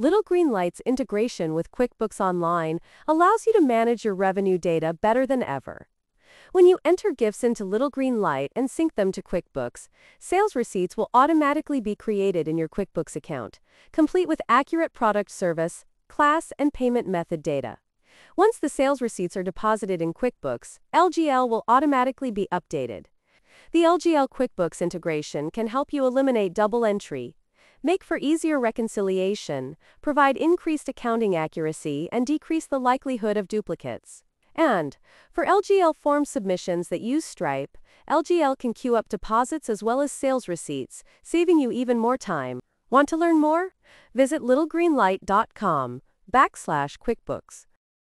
Little Green Light's integration with QuickBooks Online allows you to manage your revenue data better than ever. When you enter gifts into Little Green Light and sync them to QuickBooks, sales receipts will automatically be created in your QuickBooks account, complete with accurate product service, class, and payment method data. Once the sales receipts are deposited in QuickBooks, LGL will automatically be updated. The LGL QuickBooks integration can help you eliminate double entry, make for easier reconciliation, provide increased accounting accuracy, and decrease the likelihood of duplicates. And, for LGL form submissions that use Stripe, LGL can queue up deposits as well as sales receipts, saving you even more time. Want to learn more? Visit littlegreenlight.com backslash QuickBooks.